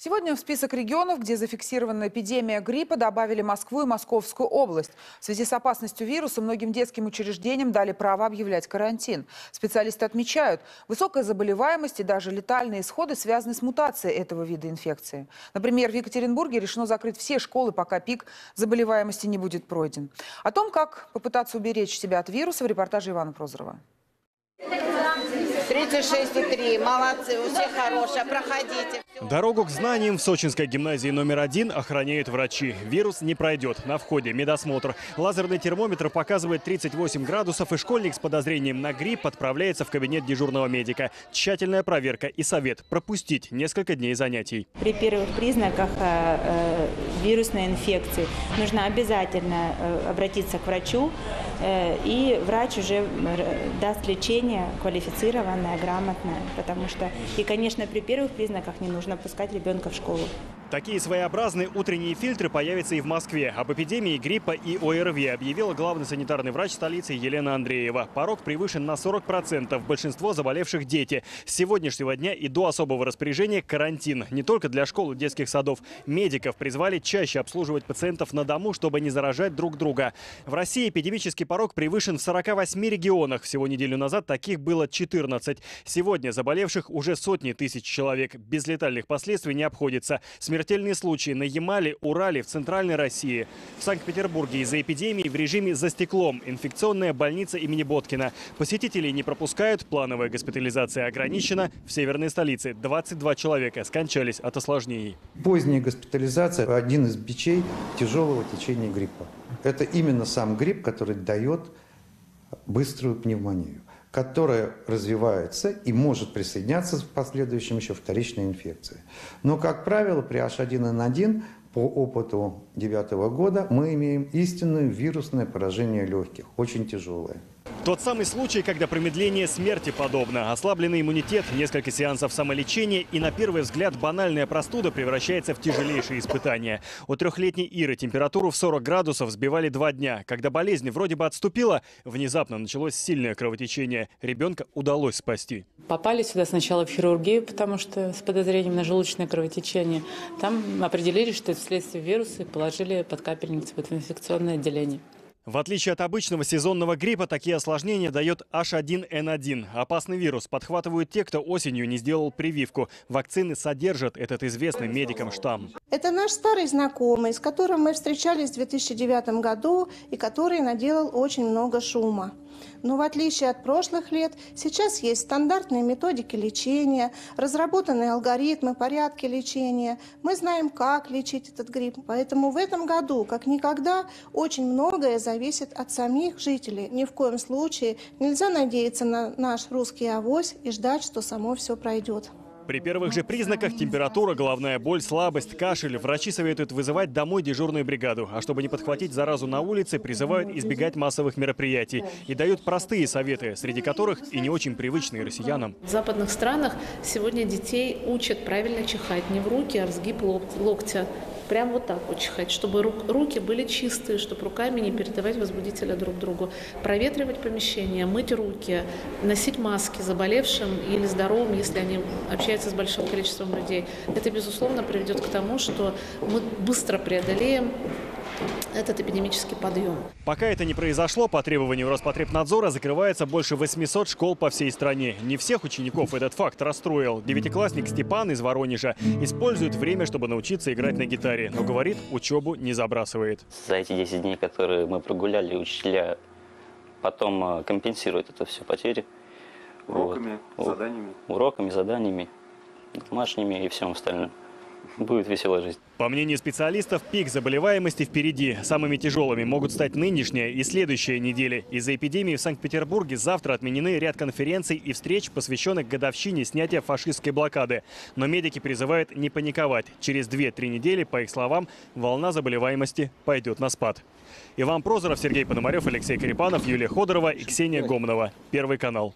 Сегодня в список регионов, где зафиксирована эпидемия гриппа, добавили Москву и Московскую область. В связи с опасностью вируса многим детским учреждениям дали право объявлять карантин. Специалисты отмечают, высокая заболеваемость и даже летальные исходы связаны с мутацией этого вида инфекции. Например, в Екатеринбурге решено закрыть все школы, пока пик заболеваемости не будет пройден. О том, как попытаться уберечь себя от вируса, в репортаже Ивана Прозорова. 36,3. Молодцы, у всех хорошая. Проходите. Дорогу к знаниям в сочинской гимназии номер один охраняют врачи. Вирус не пройдет. На входе медосмотр. Лазерный термометр показывает 38 градусов, и школьник с подозрением на грипп отправляется в кабинет дежурного медика. Тщательная проверка и совет – пропустить несколько дней занятий. При первых признаках э, э, вирусной инфекции нужно обязательно э, обратиться к врачу, э, и врач уже даст лечение квалифицированное, грамотное, потому что, и, конечно, при первых признаках не нужно пускать ребенка в школу. Такие своеобразные утренние фильтры появятся и в Москве. Об эпидемии гриппа и ОРВИ объявила главный санитарный врач столицы Елена Андреева. Порог превышен на 40%. Большинство заболевших – дети. С сегодняшнего дня и до особого распоряжения карантин. Не только для школ и детских садов. Медиков призвали чаще обслуживать пациентов на дому, чтобы не заражать друг друга. В России эпидемический порог превышен в 48 регионах. Всего неделю назад таких было 14. Сегодня заболевших уже сотни тысяч человек. Без летальных последствий не обходится. Смертельные случаи на Ямале, Урале, в Центральной России. В Санкт-Петербурге из-за эпидемии в режиме «за стеклом» инфекционная больница имени Боткина. Посетителей не пропускают, плановая госпитализация ограничена. В северной столице 22 человека скончались от осложнений. Поздняя госпитализация – один из бичей тяжелого течения гриппа. Это именно сам грипп, который дает быструю пневмонию которая развивается и может присоединяться в последующем еще вторичной инфекции. Но, как правило, при H1N1 по опыту девятого года мы имеем истинное вирусное поражение легких, очень тяжелое. Тот самый случай, когда промедление смерти подобно. Ослабленный иммунитет, несколько сеансов самолечения и, на первый взгляд, банальная простуда превращается в тяжелейшие испытания. У трехлетней Иры температуру в 40 градусов сбивали два дня. Когда болезнь вроде бы отступила, внезапно началось сильное кровотечение. Ребенка удалось спасти. Попали сюда сначала в хирургию, потому что с подозрением на желудочное кровотечение. Там определили, что это следствие вируса и положили под капельницу в инфекционное отделение. В отличие от обычного сезонного гриппа, такие осложнения дает H1N1. Опасный вирус подхватывают те, кто осенью не сделал прививку. Вакцины содержат этот известный медикам штамм. Это наш старый знакомый, с которым мы встречались в 2009 году и который наделал очень много шума. Но в отличие от прошлых лет, сейчас есть стандартные методики лечения, разработанные алгоритмы, порядки лечения. Мы знаем, как лечить этот грипп. Поэтому в этом году, как никогда, очень многое зависит от самих жителей. Ни в коем случае нельзя надеяться на наш русский авось и ждать, что само все пройдет. При первых же признаках температура, головная боль, слабость, кашель врачи советуют вызывать домой дежурную бригаду. А чтобы не подхватить заразу на улице, призывают избегать массовых мероприятий. И дают простые советы, среди которых и не очень привычные россиянам. В западных странах сегодня детей учат правильно чихать не в руки, а в сгиб локтя. Прям вот так чихать, чтобы руки были чистые, чтобы руками не передавать возбудителя друг другу. Проветривать помещение, мыть руки, носить маски заболевшим или здоровым, если они общаются с большим количеством людей. Это, безусловно, приведет к тому, что мы быстро преодолеем этот эпидемический подъем. Пока это не произошло, по требованию Роспотребнадзора закрывается больше 800 школ по всей стране. Не всех учеников этот факт расстроил. Девятиклассник Степан из Воронежа использует время, чтобы научиться играть на гитаре. Но, говорит, учебу не забрасывает. За эти 10 дней, которые мы прогуляли, учителя потом э, компенсируют это все потери. Уроками, вот. заданиями? Уроками, заданиями, домашними и всем остальным будет веселая жизнь. По мнению специалистов, пик заболеваемости впереди. Самыми тяжелыми могут стать нынешняя и следующая недели. Из-за эпидемии в Санкт-Петербурге завтра отменены ряд конференций и встреч, посвященных годовщине снятия фашистской блокады. Но медики призывают не паниковать. Через 2-3 недели, по их словам, волна заболеваемости пойдет на спад. Иван Прозоров, Сергей Пономарев, Алексей Карипанов, Юлия Ходорова и Ксения Гомнова. Первый канал.